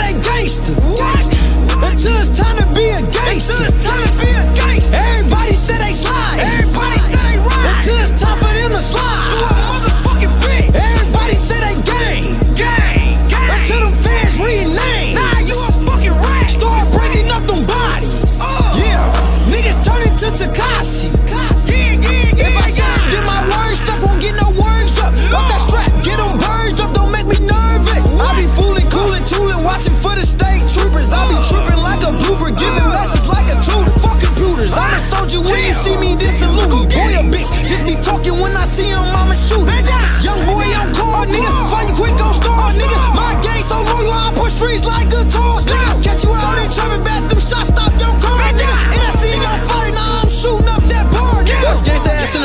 they gangster. Until it's time to be a gangster. Everybody say they slide. Until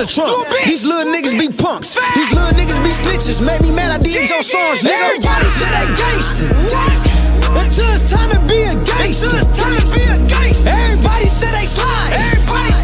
the trunk. These little niggas be punks. These little niggas be snitches. Made me mad, I did your songs, nigga. Everybody say they gangster. Until it's just time to be a gangster. Everybody said they slide. Until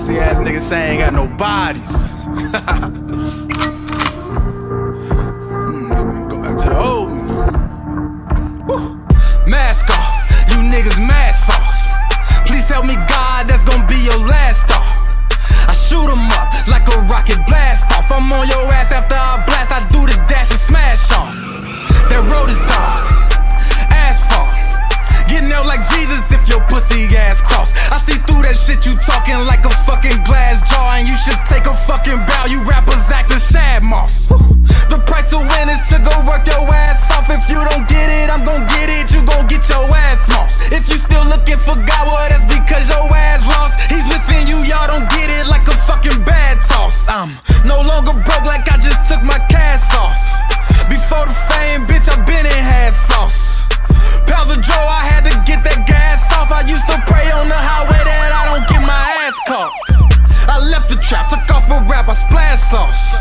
Pussy ass niggas say ain't got no bodies. Go back to the old me. Mask off, you niggas mask off. Please help me, God, that's gonna be your last thought. I shoot 'em up like a rocket blast off. I'm on your ass after I blast. I do the dash and smash off. That road is dark, asphalt. Getting out like Jesus if your pussy ass cross. I see shit you talking like a fucking glass jar, and you should take a fucking bow. You rappers acting shad moss. The price to win is to go work your ass off. If you don't get it, I'm gon' get it. You gon' get your ass moss. If you still looking for God, well that's because your ass lost. He's within you, y'all don't get it like a fucking bad toss. I'm no longer broke like I just took my cast off. The trap, took off a rap, I splash sauce.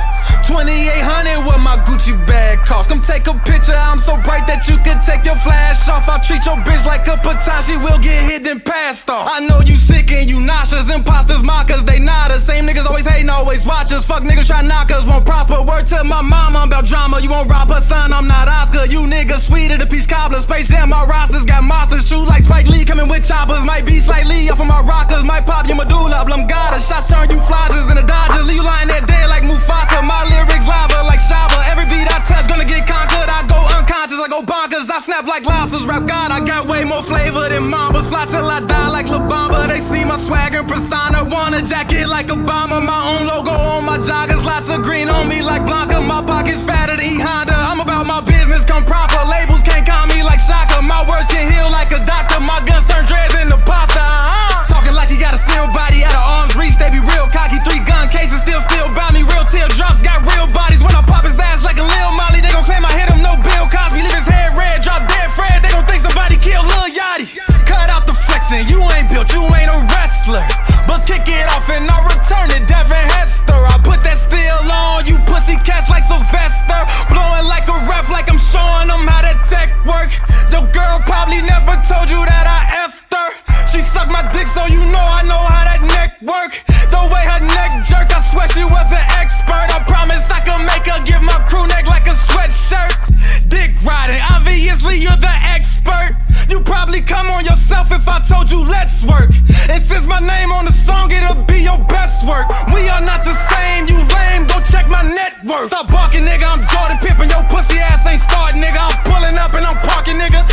2800 what my Gucci bag cost. Come take a picture, I'm so bright that you could take your flash off. I'll treat your bitch like a baton, she will get hit then passed off. I know you sick and you nauseous, imposters mockers, they not us. Same niggas always hating, always watch. Fuck niggas try knock us, won't prosper. Word to my mama about drama, you won't rob her son, I'm not You niggas sweeter the peach cobbler. Space Jam, my rosters got monsters. Shoot like Spike Lee, coming with choppers. Might be slightly off of my rockers, might pop your medulla. Oblongata, shots turn you flodgers in the Dodgers. Leave you lying there dead like Mufasa. My lyrics lava like Shaba. Every beat I touch gonna get conquered. I go unconscious, I go bonkers. I snap like lobsters. Rap God, I got way more flavor than mambas. Fly till I die like La Bamba. They see my swagger persona. Want a jacket like Obama. My own logo work. The way her neck jerked, I swear she was an expert. I promise I could make her give my crew neck like a sweatshirt. Dick riding, obviously you're the expert. You probably come on yourself if I told you let's work. And since my name on the song, it'll be your best work. We are not the same, you lame, go check my net worth. Stop barking, nigga, I'm Jordan Pippen, your pussy ass ain't starting, nigga. I'm pulling up and I'm parking, nigga.